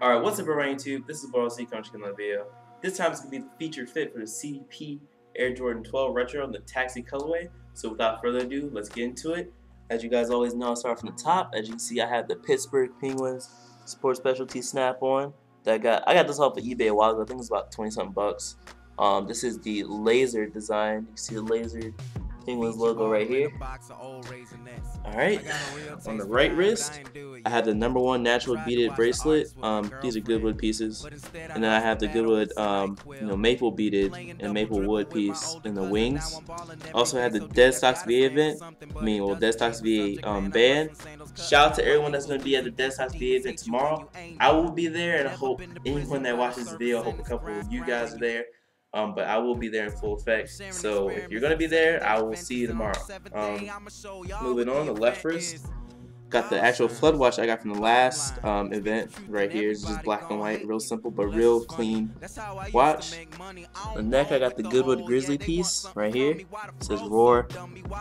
Alright, what's up everyone YouTube? This is Boral C Country on the video. This time it's going to be the featured fit for the CDP Air Jordan 12 Retro in the Taxi colorway. So without further ado, let's get into it. As you guys always know, I start from the top. As you can see, I have the Pittsburgh Penguins Sports Specialty Snap on. That got I got this off of eBay a while ago. I think it's about 20 something bucks. Um, this is the laser design. You can see the laser Penguins logo right here. Alright, on the right wrist, I have the number one natural beaded bracelet. Um, these are Goodwood pieces. And then I have the Goodwood um, you know, maple beaded and maple wood piece in the wings. Also have the Dead Stocks VA event. I mean, well, Dead Stocks VA um, band. Shout out to everyone that's going to be at the Dead Stocks VA event tomorrow. I will be there and I hope anyone that watches this video, I hope a couple of you guys are there. Um, but I will be there in full effect. So if you're gonna be there, I will see you tomorrow. Um, moving on, the left wrist. Got the actual Flud watch I got from the last um, event right here. It's just black and white, real simple but real clean watch. The neck I got the Goodwood Grizzly piece right here. It says Roar.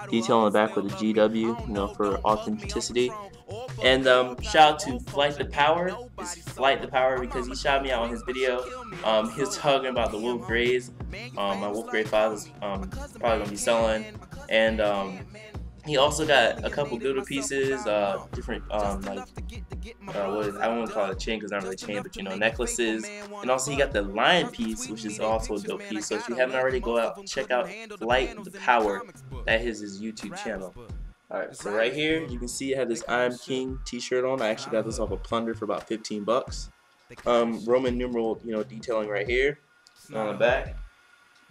Detail on the back with the GW, you know, for authenticity. And um, shout out to Flight the Power. It's Flight the Power because he shot me out on his video. Um, he was talking about the Wolf Grays. Um, my Wolf Gray 5 is um, probably to be selling. And um, he also got a couple good pieces, uh, different um, like uh, what is I won't call it a chain because not really a chain, but you know necklaces. And also he got the lion piece, which is also a dope piece. So if you haven't already, go out check out Flight the Power. That is his YouTube channel. Alright, so right here, you can see I have this I'm King t-shirt on. I actually got this off of Plunder for about 15 bucks. Um, Roman numeral, you know, detailing right here. On the back,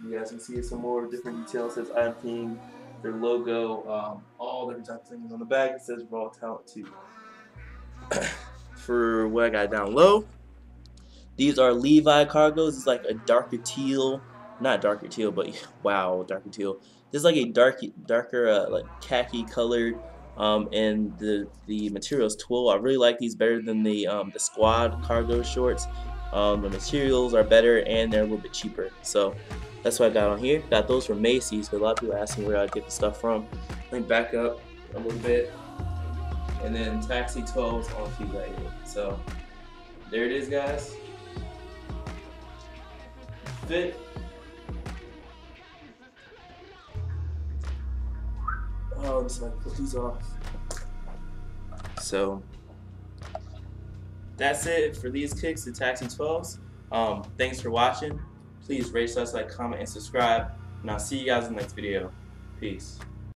you guys can see some more different details. It says I'm King, their logo, um, all different types of things. On the back, it says Raw Talent too. for what I got down low, these are Levi cargos. It's like a darker teal, not darker teal, but wow, darker teal. This is like a dark, darker, uh, like khaki colored, um, and the the material is twill. I really like these better than the um, the squad cargo shorts. Um, the materials are better and they're a little bit cheaper. So that's what I got on here. Got those from Macy's. But a lot of people asking where I get the stuff from. Let me back up a little bit, and then Taxi 12s on here. So there it is, guys. Fit I'm just put these off. So that's it for these kicks, the Taxi 12s. Um, thanks for watching. Please rate, us, like, comment, and subscribe. And I'll see you guys in the next video. Peace.